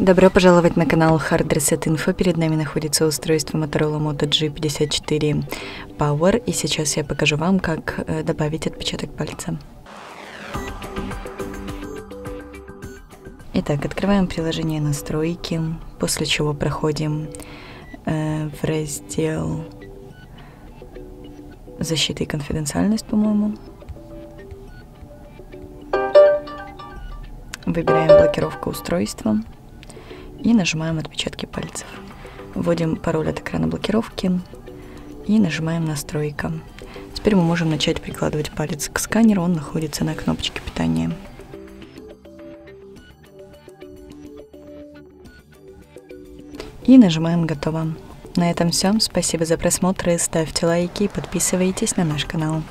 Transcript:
Добро пожаловать на канал Hard Reset Info. Перед нами находится устройство Motorola Moto G54 Power. И сейчас я покажу вам, как э, добавить отпечаток пальца. Итак, открываем приложение настройки, после чего проходим э, в раздел защиты и конфиденциальность, по-моему. Выбираем блокировку устройства и нажимаем отпечатки пальцев. Вводим пароль от экрана блокировки и нажимаем настройка. Теперь мы можем начать прикладывать палец к сканеру, он находится на кнопочке питания. И нажимаем «Готово». На этом все. Спасибо за просмотр, ставьте лайки и подписывайтесь на наш канал.